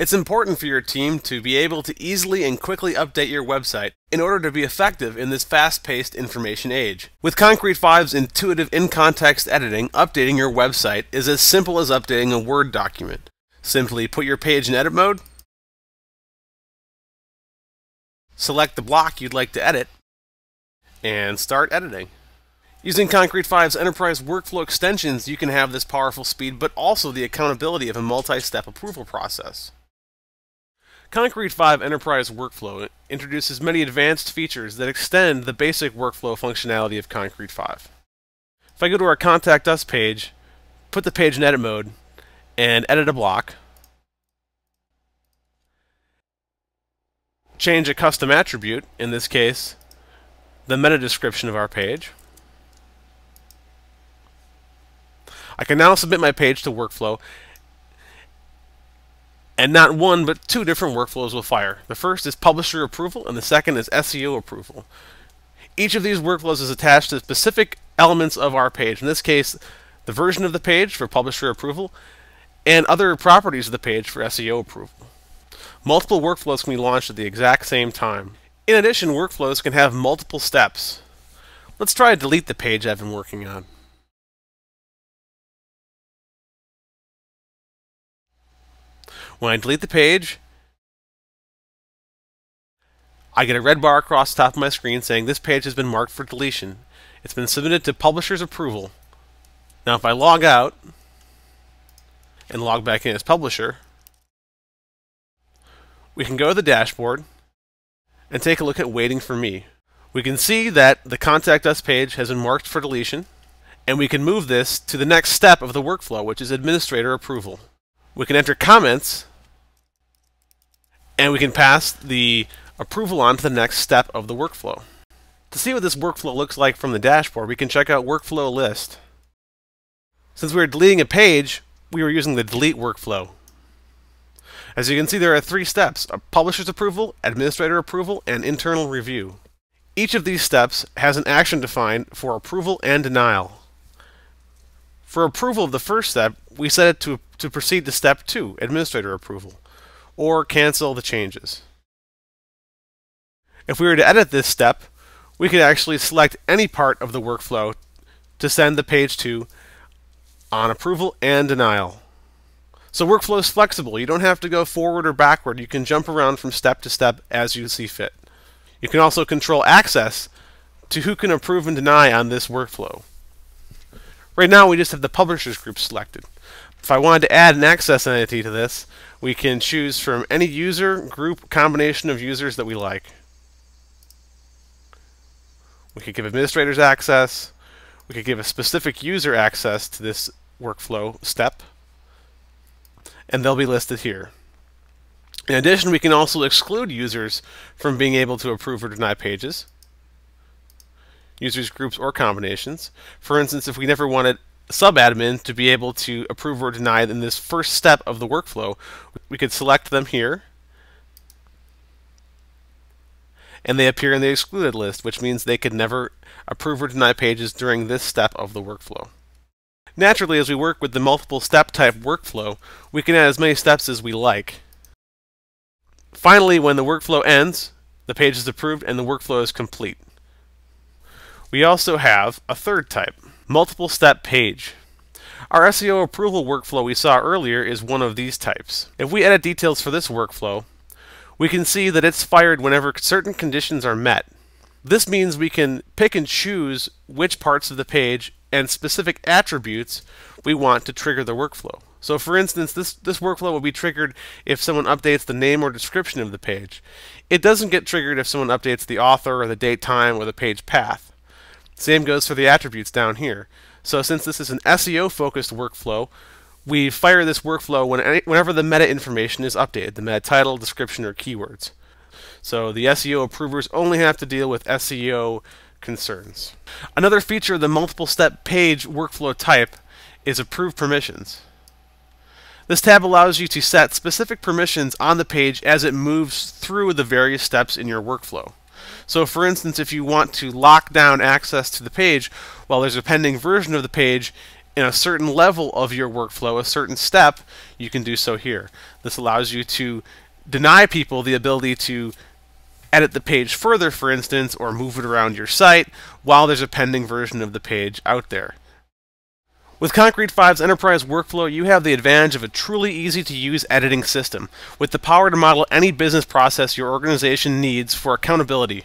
It's important for your team to be able to easily and quickly update your website in order to be effective in this fast-paced information age. With Concrete 5's intuitive in-context editing, updating your website is as simple as updating a Word document. Simply put your page in edit mode, select the block you'd like to edit, and start editing. Using Concrete 5's enterprise workflow extensions, you can have this powerful speed, but also the accountability of a multi-step approval process. Concrete 5 Enterprise Workflow introduces many advanced features that extend the basic workflow functionality of Concrete 5. If I go to our Contact Us page, put the page in edit mode, and edit a block, change a custom attribute, in this case, the meta description of our page, I can now submit my page to workflow and not one but two different workflows will fire. The first is publisher approval and the second is SEO approval. Each of these workflows is attached to specific elements of our page. In this case, the version of the page for publisher approval and other properties of the page for SEO approval. Multiple workflows can be launched at the exact same time. In addition, workflows can have multiple steps. Let's try to delete the page I've been working on. When I delete the page, I get a red bar across the top of my screen saying this page has been marked for deletion. It's been submitted to publisher's approval. Now if I log out and log back in as publisher, we can go to the dashboard and take a look at waiting for me. We can see that the contact us page has been marked for deletion and we can move this to the next step of the workflow which is administrator approval. We can enter comments and we can pass the approval on to the next step of the workflow. To see what this workflow looks like from the dashboard, we can check out Workflow List. Since we were deleting a page, we were using the delete workflow. As you can see, there are three steps, a publisher's approval, administrator approval, and internal review. Each of these steps has an action defined for approval and denial. For approval of the first step, we set it to, to proceed to step two, administrator approval or cancel the changes. If we were to edit this step, we could actually select any part of the workflow to send the page to on approval and denial. So workflow is flexible. You don't have to go forward or backward. You can jump around from step to step as you see fit. You can also control access to who can approve and deny on this workflow. Right now we just have the publishers group selected. If I wanted to add an access entity to this, we can choose from any user, group, combination of users that we like. We could give administrators access. We could give a specific user access to this workflow step. And they'll be listed here. In addition, we can also exclude users from being able to approve or deny pages. Users, groups, or combinations. For instance, if we never wanted subadmin to be able to approve or deny in this first step of the workflow. We could select them here, and they appear in the excluded list, which means they could never approve or deny pages during this step of the workflow. Naturally, as we work with the multiple step type workflow, we can add as many steps as we like. Finally, when the workflow ends, the page is approved and the workflow is complete. We also have a third type multiple step page. Our SEO approval workflow we saw earlier is one of these types. If we edit details for this workflow, we can see that it's fired whenever certain conditions are met. This means we can pick and choose which parts of the page and specific attributes we want to trigger the workflow. So for instance, this, this workflow will be triggered if someone updates the name or description of the page. It doesn't get triggered if someone updates the author or the date time or the page path. Same goes for the attributes down here. So since this is an SEO focused workflow, we fire this workflow when any, whenever the meta information is updated, the meta title, description, or keywords. So the SEO approvers only have to deal with SEO concerns. Another feature of the multiple step page workflow type is approved permissions. This tab allows you to set specific permissions on the page as it moves through the various steps in your workflow. So for instance, if you want to lock down access to the page while there's a pending version of the page in a certain level of your workflow, a certain step, you can do so here. This allows you to deny people the ability to edit the page further, for instance, or move it around your site while there's a pending version of the page out there. With Concrete 5's enterprise workflow, you have the advantage of a truly easy to use editing system, with the power to model any business process your organization needs for accountability.